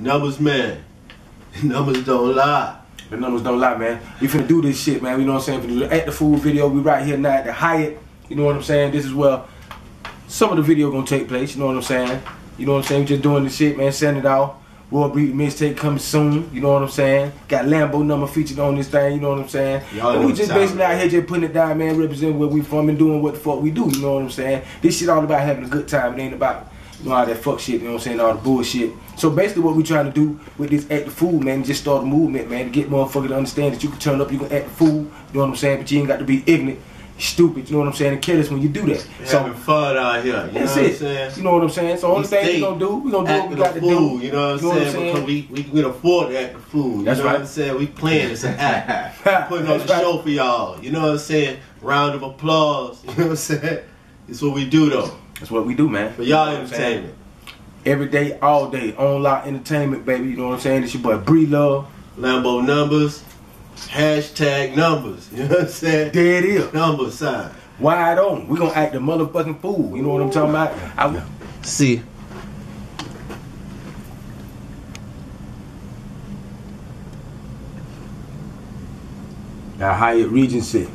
Numbers, man. Numbers don't lie. The numbers don't lie, man. We finna do this shit, man. You know what I'm saying? We do the At the Food video. We right here now at the Hyatt. You know what I'm saying? This is where some of the video gonna take place. You know what I'm saying? You know what I'm saying? We just doing the shit, man. Send it out. Royal Breed mixtape coming soon. You know what I'm saying? Got Lambo number featured on this thing. You know what I'm saying? Know we just basically out here just putting it down, man. Representing where we from and doing what the fuck we do. You know what I'm saying? This shit all about having a good time. It ain't about you know all that fuck shit. You know what I'm saying? All the bullshit. So basically, what we trying to do with this act the fool, man, just start a movement, man, to get motherfuckers to understand that you can turn up, you can act the fool. You know what I'm saying? But you ain't got to be ignorant, stupid. You know what I'm saying? And careless when you do that. So, having fun out here. You know That's what I'm it. saying? You know what I'm saying? So only thing we gonna do, we gonna do what we got to fool, do. You know what I'm You know what I'm saying? Because we, we can afford to act a fool. You That's know right. what I'm saying? We playing it's an act. Putting on the right. show for y'all. You know what I'm saying? Round of applause. You know what I'm saying? It's what we do though. That's what we do, man. For y'all You know what I'm saying? entertainment. Every day, all day, on lock entertainment, baby. You know what I'm saying? It's your boy Breed Love. Lambo numbers. Hashtag numbers. You know what I'm saying? There it is. Number sign. Wide on. We gonna act the motherfucking fool. You know what I'm talking about? I, See. Now Hyatt Regency.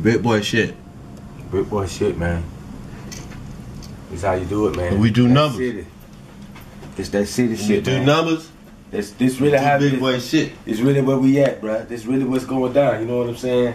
Big boy shit. Big boy shit, man. This how you do it, man. We do That numbers. City. It's that city shit. You shit, do man. numbers. This, this really how big boy is. shit. It's really where we at, bro. This really what's going down. You know what I'm saying?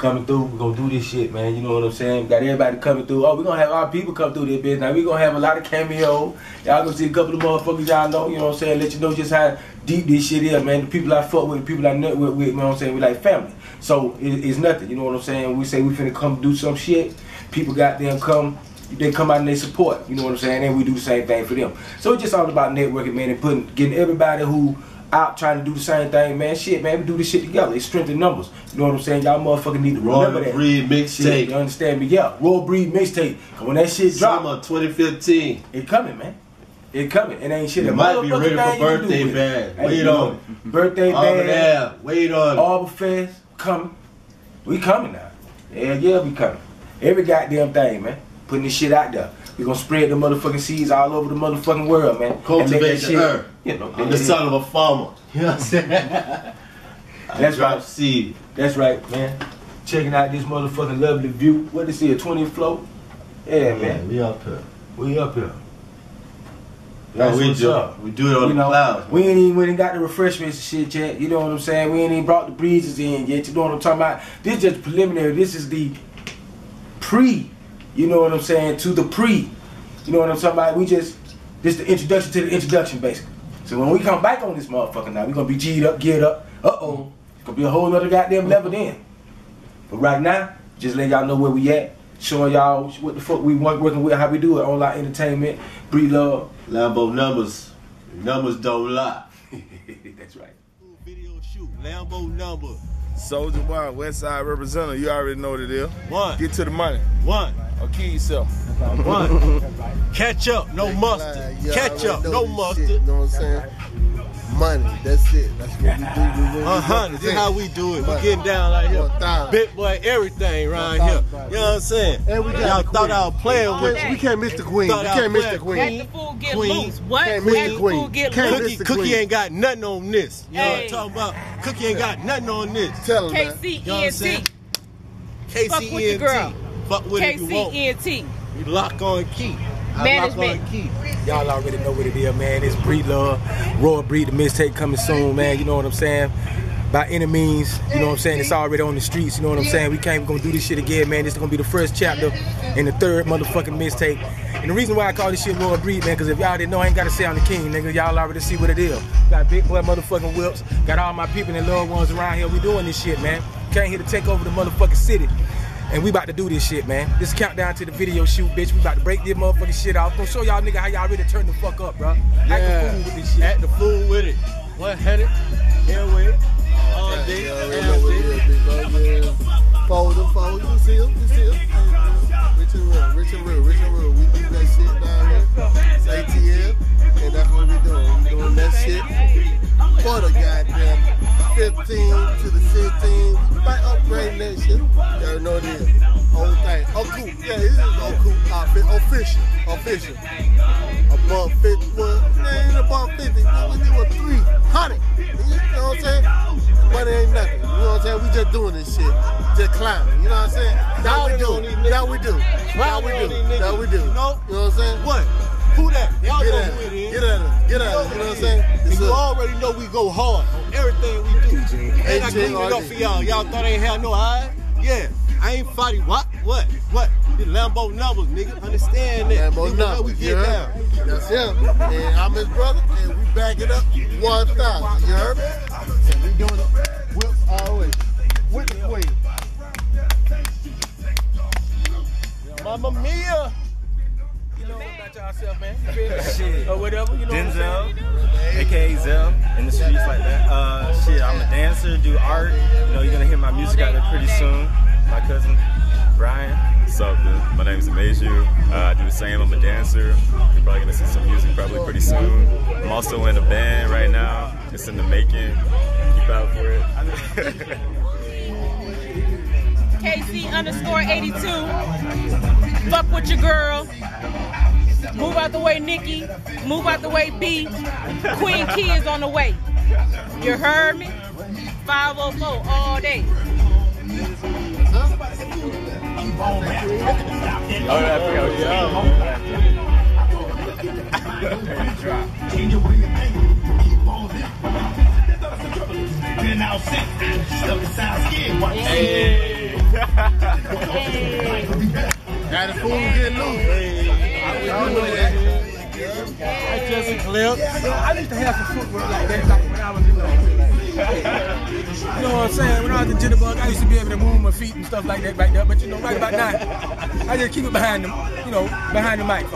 Coming through, We're gonna do this shit, man. You know what I'm saying? Got everybody coming through. Oh, we gonna have our people come through this bitch. Now we gonna have a lot of cameo. Y'all gonna see a couple of motherfuckers y'all know. You know what I'm saying? Let you know just how deep this shit is, man. The people I fuck with, the people I network with. You know what I'm saying? We like family. So it, it's nothing. You know what I'm saying? We say we finna come do some shit. People got them come. They come out and they support. You know what I'm saying? And we do the same thing for them. So it's just all about networking, man, and putting getting everybody who out trying to do the same thing, man. Shit, man, we do this shit together. It's strength in numbers. You know what I'm saying? Y'all motherfucking need to remember Royal that. Breed Shit, you understand me? Yeah, Royal Breed mixtape. When that shit drop, Summer 2015. it coming, man. It coming. It ain't shit. You might be ready for thing you can do birthday it. Hey, Wait on. Birthday. Ave. Wait on it. Arbor Fest coming. We coming now. Yeah, yeah, we coming. Every goddamn thing, man. Putting this shit out there. We gonna spread the motherfucking seeds all over the motherfucking world, man. Cultivate the shit, earth. You know, I'm the son of a farmer. You know what I'm saying? That's right. seed. That's right, man. Checking out this motherfucking lovely view. What is it, a 20 float? Yeah, Yeah, man. we up here. We up here. No, That's we what's do. up. We do it on You the know, clouds. we ain't even went and got the refreshments and shit yet. You know what I'm saying? We ain't even brought the breezes in yet. You know what I'm talking about? This is just preliminary. This is the pre. You know what I'm saying? To the pre. You know what I'm talking about? We just this the introduction to the introduction, basically. So when we come back on this motherfucker now, we gonna be G'd up, geared up. Uh oh, it's gonna be a whole other goddamn level then. But right now, just let y'all know where we at. Showing y'all what the fuck we work, working with, how we do it, on lock entertainment, breed love. Lambo numbers. Numbers don't lie. That's right. Video shoot. Lambo number. Soldier One, West Side representative. You already know what it is. One. Get to the money One. or kill yourself. One. Catch up. No mustard. Yeah, I Catch up. No mustard. Shit, you know what I'm saying? Money, that's it. That's what we do. We Uh huh. This is how we do it. We getting down like here. One thousand. Big boy, everything around here. You know what I'm saying? And we got Y'all thought. I was playing with We can't miss the queen. We Thought I can't miss the queen. Let the fool get Queen. loose. What? Can't Let miss the the fool queen. get Can't loose. Cookie, miss the Cookie queen. ain't got nothing on this. You know what I'm talking about? Cookie ain't got nothing on this. Tell him, man. You know what I'm saying? KCENT. Fuck with your girl. KCENT. Fuck with it if you want. KCENT. We lock on key. I Management. Lock on key. Y'all already know what it is, man. It's Breed Love, Royal Breed, the mixtape coming soon, man. You know what I'm saying? By any means, you know what I'm saying? It's already on the streets, you know what I'm saying? We can't gonna do this shit again, man. This is gonna be the first chapter in the third motherfucking mixtape. And the reason why I call this shit Royal Breed, man, because if y'all didn't know, I ain't gotta say I'm the king, nigga. Y'all already see what it is. Got big boy motherfucking whips, got all my people and loved ones around here. We doing this shit, man. Came here to take over the motherfucking city. And we about to do this shit, man. This countdown to the video shoot, bitch. We about to break this motherfucking shit off. Gonna show y'all nigga how y'all really turn the fuck up, bro. Act Yeah. a fool with this shit. Act the fool with it. 100. Airway. All day. Yeah, it them, fold. You see him? You see him? Rich and real, rich and real, rich and real. We do that shit down here. It's ATL, and that's what we doing. We doing that shit for the goddamn 15 to the 16. We might upgrade that shit. Already know it. Whole thing. Oh. Yeah, this is oh. Official. Official. Above 50. Well, 450. Nigga, we need a 300. You know what I'm saying? But it ain't nothing. You know what I'm saying? We just doing this shit. Just climbing. You know what I'm saying? That we do. That we do. That we do. That we do. You know what I'm saying? What? Who that? Y'all know who it it. is. Get at it. Get at it. You know what I'm saying? And you already know we go hard on everything we do. And I cleaned it up for y'all. Y'all thought I ain't had no eyes? Yeah. I ain't fighting what? What? What? The Lambo numbers, nigga. Understand that. Lambo Nigga, numbers. we get down. That's him. And I'm his brother, and we back it up 1,000. You heard me? And we doing it Mamma mia. You know about yourself, man. You feel me? Shit. Or whatever, you know what I'm saying? Denzel, aka Zell, in the streets like that. Uh, shit, I'm a dancer, do art. You know, you're gonna hear my music out there pretty soon. My cousin, Brian. What's up, dude? My name is Ameju. Uh, I do the same. I'm a dancer. You're probably gonna see some music probably pretty soon. I'm also in a band right now. It's in the making. Keep out for it. KC underscore 82. Fuck with your girl. Move out the way, Nikki. Move out the way, B. Queen Key is on the way. You heard me? 504 all day. Got the fool getting loose. Know that. I just a clip. I used to have some footwork like that like when I was in the You know what I'm saying? When I was in Jitterbug, I used to be able to move my feet and stuff like that back there. But you know, right about now, I just keep it behind them, you know, behind the mic.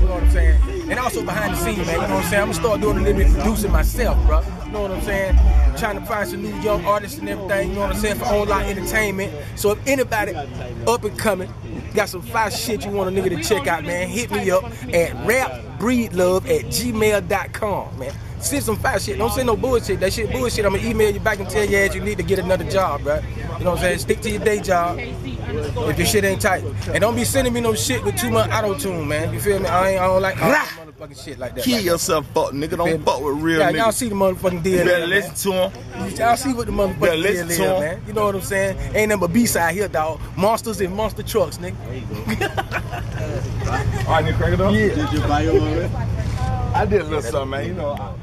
You know what I'm saying? And also behind the scene, man. You know what I'm saying? I'm gonna start doing a little bit of producing myself, bro. You know what I'm saying? Trying to find some new young artists and everything, you know what I'm saying, for on lock entertainment. So if anybody up and coming, got some fire shit you want a nigga to check out, man, hit me up at rapbreedlove at gmail.com, man. Send some fire shit. Don't send no bullshit. That shit bullshit. I'm gonna email you back and tell you ass you need to get another job, bro. You know what I'm saying? Stick to your day job if your shit ain't tight. And don't be sending me no shit with too much auto tune, man. You feel me? I ain't I don't like motherfucking shit like that. Kill Like that. yourself, fuck nigga. Don't fuck with real yeah, y'all see the motherfucking deal. You better man. listen to him. Y'all see what the Better motherfucking deal is, to 'em. man. You know what I'm saying? Ain't nothing but B-side here, dog. Monsters and monster trucks, nigga. There you go. All right, nigga, crack it up. Yeah. Did you buy your already? I did a little something, man. You know.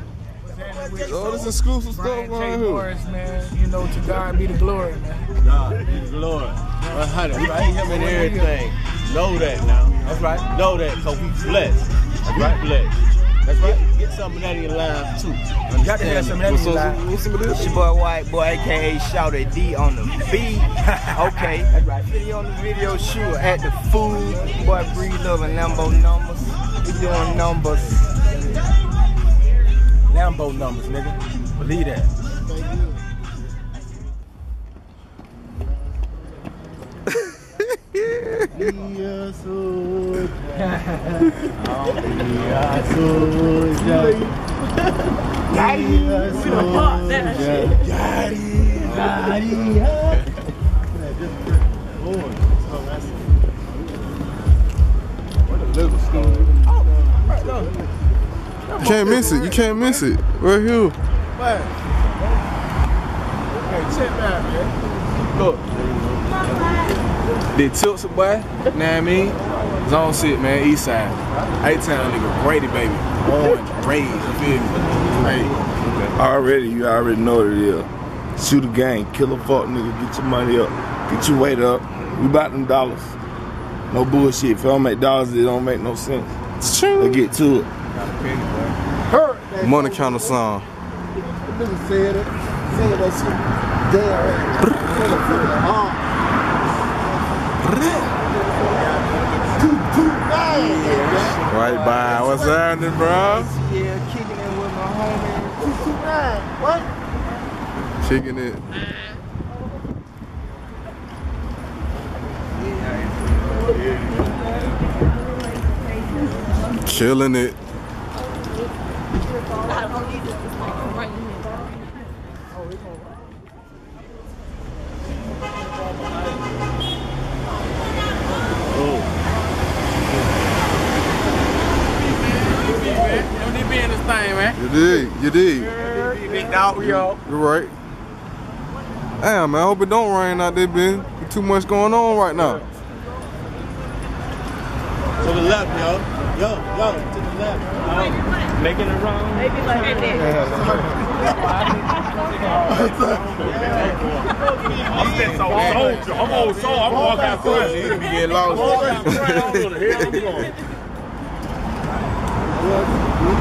Oh, this exclusive stuff Brian right J. here. Morris, man. You know, to God be the glory, man. God, be the glory. 100. We right him and everything. Know that now. That's right. Know that, cause we blessed. That's right. blessed. That's right. Get, get some of your life too. You got to have some of your life. What's some of this? It's your boy Wyte Bwoi, aka Shawty D on the beat. Okay, that's right. Video on the video shoot at the food. Boy Breed Love and Lambo numbers. We doing numbers. Lambo numbers, nigga. Believe that. You can't miss it. You can't miss it. Right here check that, man. Look. They tilt some boy, know what I mean? Zone sit, man, east side. A-Town nigga, Brady baby. Born, raised, you feel me? Hey. Already, you already know what it is. Shoot a game, kill a fuck nigga, get your money up, get your weight up. We about them dollars. No bullshit. If I don't make dollars, it don't make no sense. Let's get to it. Heard that. Money counter song. The nigga said it. Said that shit. Damn. Right by. What's happening, bro? Yeah, kicking it with my homie. What? Kicking it. Killing it. Thing, man. You did. You dig? Big dog, yo. You're right. Damn, man. I hope it don't rain out there, Ben. There's too much going on right now. To the left, yo. Yo, yo, to the left. Making it wrong. Maybe like that. I'm that so soldier. I'm old soul. I'm walking out front. You be getting lost. Walking out front. I don't know the hell I'm going. Hold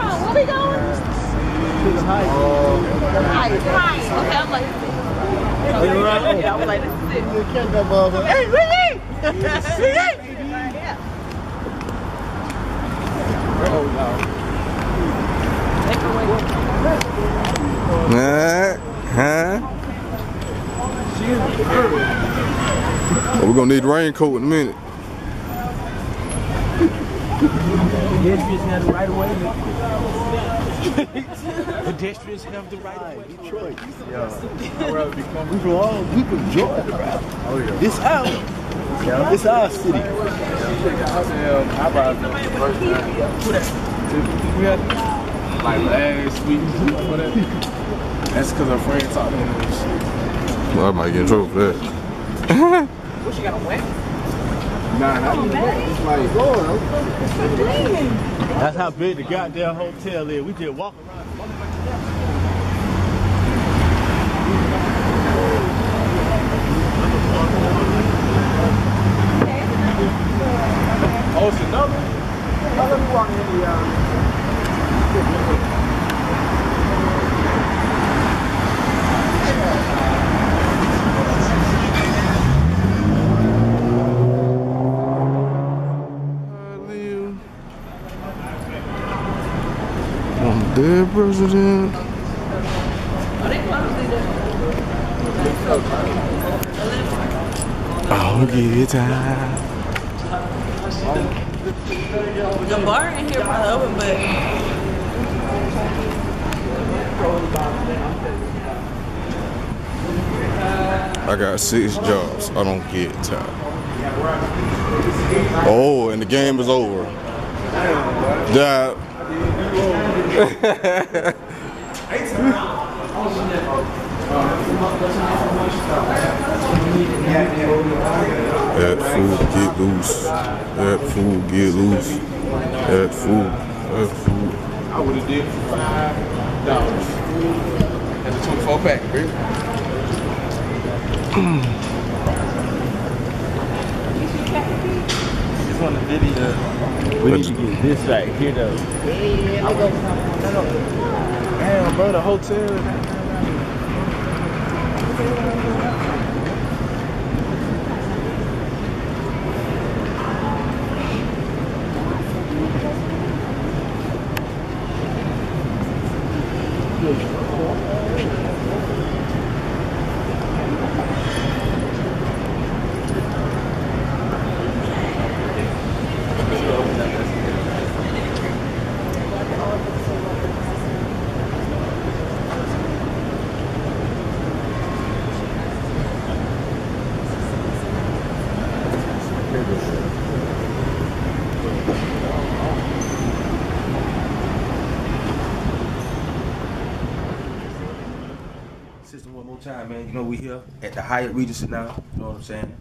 on, where we going? To the height. Height, height. Okay, I'm like, yeah, I was like, this is it. You catch that motherfucker. Hey, Willie! Yeah. Huh? Huh? Oh, we're gonna need raincoat in a minute. Pedestrians have the right of way. Pedestrians have the right of way. Detroit. We from all, we from Georgia, bro. Oh, yeah. This our, this our city. We had like last week, whatever. That's because our friend taught me this shit. Well, I might get in trouble for that. What, you got a wet? Nah, not even that. It's like, That's how big the goddamn hotel is. We just walk around. oh, it's another. On president. Oh, get time. The bar in here probably open, but I got six jobs. I don't get time. Oh, and the game is over. That. That fool get loose. That fool get loose. That fool. That fool. I would have did five dollars. That's a 24 pack, baby. Just on the video. We need to get this right here, though. Damn, bro, the hotel. System one more time, man. You know we here at the Hyatt Regency now. You know what I'm saying?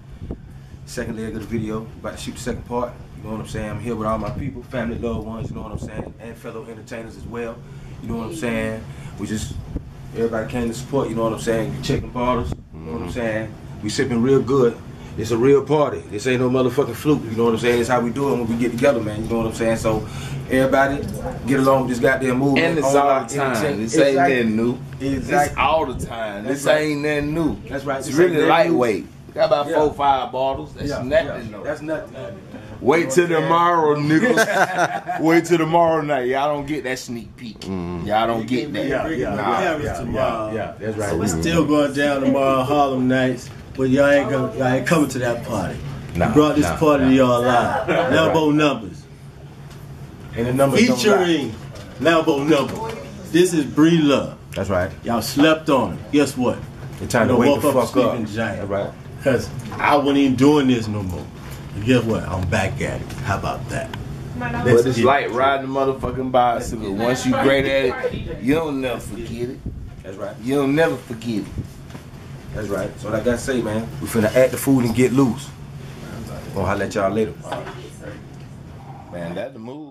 Second leg of the video. About to shoot the second part. You know what I'm saying? I'm here with all my people, family, loved ones. You know what I'm saying? And fellow entertainers as well. You know what I'm saying? We just everybody came to support. You know what I'm saying? Checking bottles. You know what I'm mm-hmm. saying? We sipping real good. It's a real party. This ain't no motherfucking fluke. You know what I'm saying? It's how we do it when we get together, man. You know what I'm saying? So everybody get along with this goddamn movement. And it's All all the time. entertain- This ain't Exactly. nothing new. Exactly. It's all the time. That's This right. ain't nothing new. That's right. It's This really ain't new. lightweight. Got about Yeah. four, five bottles. That's Yeah, nothing. yeah. though. That's nothing. Wait till You know what I'm tomorrow, niggas. Wait till tomorrow night. Y'all don't get that sneak peek. Mm-hmm. Y'all don't get that. Yeah, yeah, Nah. we have it tomorrow. Yeah, that's So right. Mm-hmm. we still going down tomorrow, Harlem Nights, but y'all ain't gonna, y'all ain't coming to that party. Nah, we brought this nah, party nah. to y'all live. Lambo numbers. And the numbers. Featuring Lambo numbers. This is Breed Love. That's right. Y'all slept on it. Guess what? It's time to wake the up fuck up. giant. That's right. Cause I wasn't even doing this no more. And guess what? I'm back at it. How about that? But Let's it's get- like riding a motherfucking bicycle. Once you great at it, you don't never forget it. That's right. You don't never forget it. That's right. So like I gotta say, man, we finna act the food and get loose. Gonna holla at y'all later. Man, that the move.